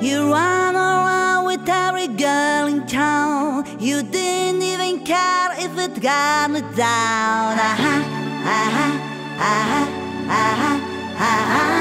You run around with every girl in town. You didn't even care if it got me down. Uh-huh, uh-huh, uh-huh, uh-huh, uh-huh.